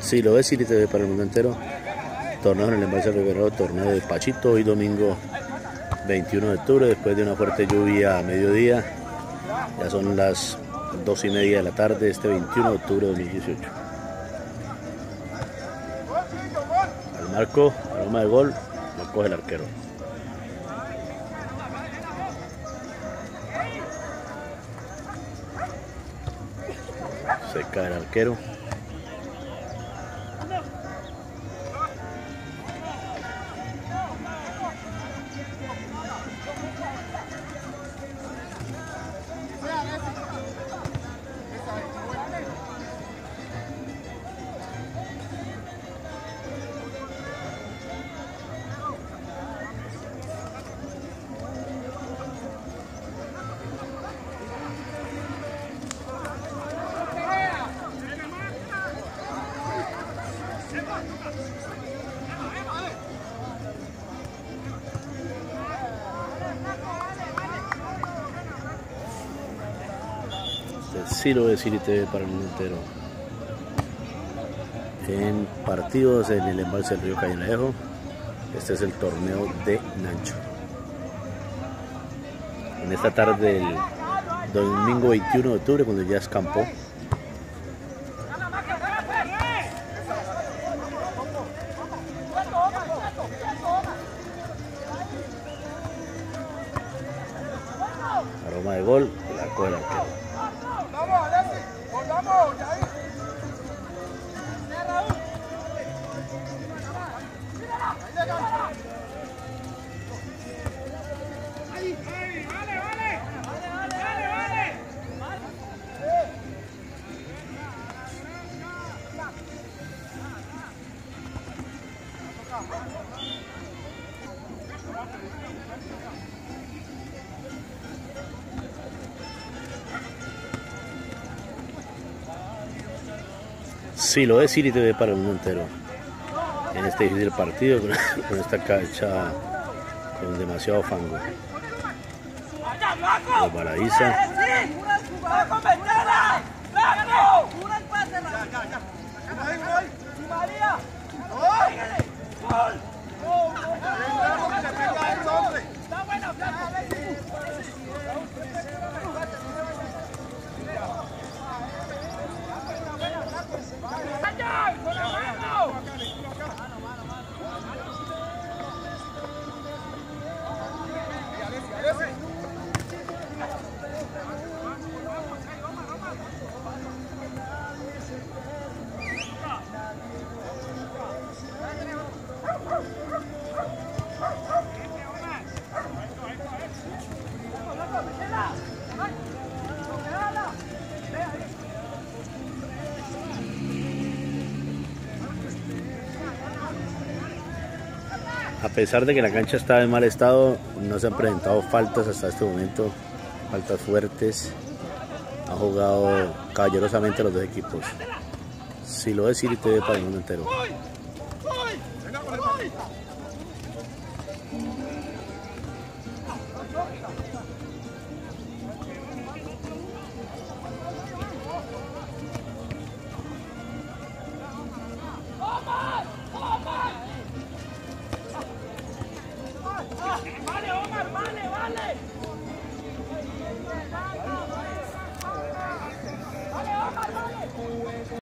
Si lo ves, City TV para el mundo entero. Torneo en el embalse Rivero, torneo de Pachito, hoy domingo 21 de octubre, después de una fuerte lluvia a mediodía. Ya son las 2 y media de la tarde, este 21 de octubre de 2018. Al marco, aroma de gol, lo coge el arquero. Se cae el arquero. Ciro de City TV para el mundo entero. En partidos en el embalse del río Cañalejo. Este es el torneo de Nancho. En esta tarde del domingo 21 de octubre, cuando ya escampó. Aroma de gol, la el arquero. Sí, lo es City TV para el mundo entero. En este difícil partido, con, con esta cancha con demasiado fango. Resbaladiza. A pesar de que la cancha está en mal estado, no se han presentado faltas hasta este momento, faltas fuertes. Han jugado caballerosamente los dos equipos. Si lo es City TV para el mundo entero. Charlotte.